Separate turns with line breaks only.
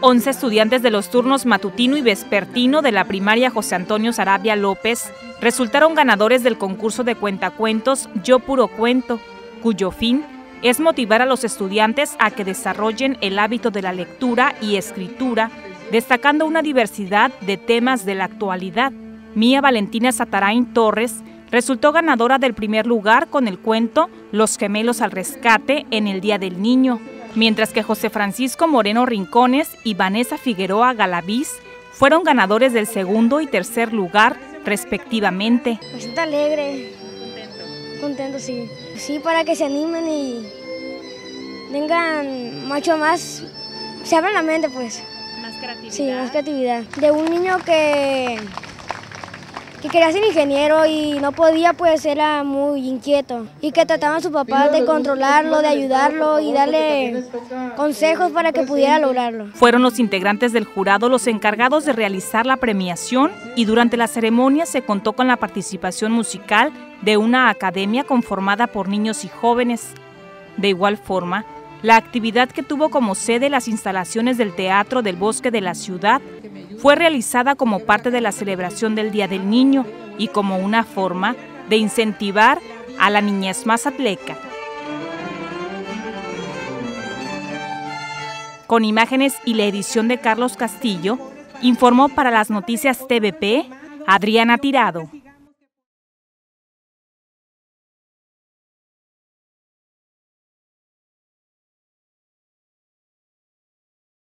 11 estudiantes de los turnos matutino y vespertino de la primaria José Antonio Sarabia López resultaron ganadores del concurso de cuentacuentos Yo Puro Cuento, cuyo fin es motivar a los estudiantes a que desarrollen el hábito de la lectura y escritura, destacando una diversidad de temas de la actualidad. Mía Valentina Satarain Torres resultó ganadora del primer lugar con el cuento Los gemelos al rescate en el Día del Niño, mientras que José Francisco Moreno Rincones y Vanessa Figueroa Galaviz fueron ganadores del segundo y tercer lugar respectivamente.
Me siento alegre. Contento. Contento, sí. Sí, para que se animen y tengan mucho más, se abran la mente pues.
Más creatividad.
Sí, más creatividad. De un niño que que quería ser ingeniero y no podía, pues era muy inquieto. Y que trataban a su papá de controlarlo, de ayudarlo y darle consejos para que pudiera lograrlo.
Fueron los integrantes del jurado los encargados de realizar la premiación y durante la ceremonia se contó con la participación musical de una academia conformada por niños y jóvenes. De igual forma, la actividad que tuvo como sede las instalaciones del Teatro del Bosque de la Ciudad fue realizada como parte de la celebración del Día del Niño y como una forma de incentivar a la niñez mazatleca. Con imágenes y la edición de Carlos Castillo, informó para las noticias TVP Adriana Tirado.